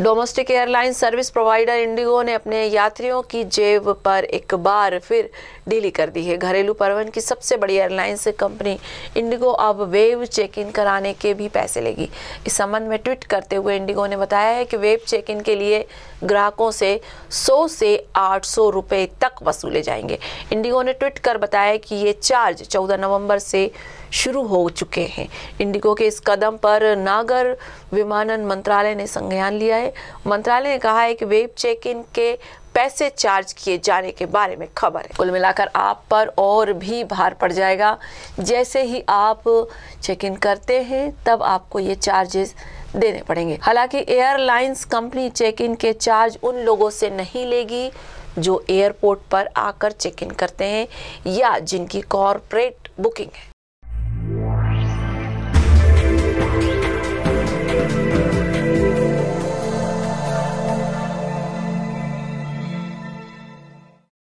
Domestic airline service provider IndiGo ने अपने यात्रियों की जेब पर एक बार फिर ढीली कर दी है। घरेलू परिवहन की सबसे बड़ी एयरलाइंस कंपनी इंडिगो अब वेब चेक इन कराने के भी पैसे लेगी। इस संबंध में ट्वीट करते हुए इंडिगो ने बताया है कि वेब चेक इन के लिए ग्राहकों से 100 से 800 रुपए तक वसूले जाएँगे। इंडिगो ने ट्वीट कर बताया कि ये चार्ज 14 नवंबर से शुरू हो चुके हैं। इंडिगो के इस कदम पर नागर विमानन मंत्रालय ने संज्ञान लिया है। मंत्रालय ने कहा है कि वेब चेक इन के पैसे चार्ज किए जाने के बारे में खबर है। कुल मिलाकर आप पर और भी भार पड़ जाएगा। जैसे ही आप चेक इन करते हैं, तब आपको ये चार्जेस देने पड़ेंगे। हालाँकि एयरलाइंस कंपनी चेक इन के चार्ज उन लोगों से नहीं लेगी जो एयरपोर्ट पर आकर चेक इन करते हैं या जिनकी कॉरपोरेट बुकिंग है।